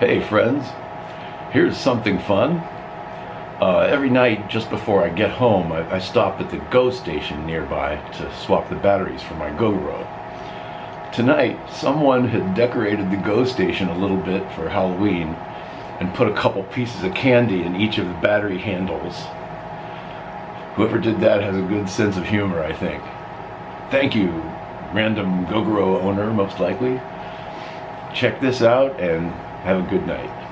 Hey friends, here's something fun. Uh, every night just before I get home, I, I, stop at the Go station nearby to swap the batteries for my Gogoro. Tonight, someone had decorated the Go station a little bit for Halloween and put a couple pieces of candy in each of the battery handles. Whoever did that has a good sense of humor, I think. Thank you, random Gogoro owner, most likely. Check this out and have a good night.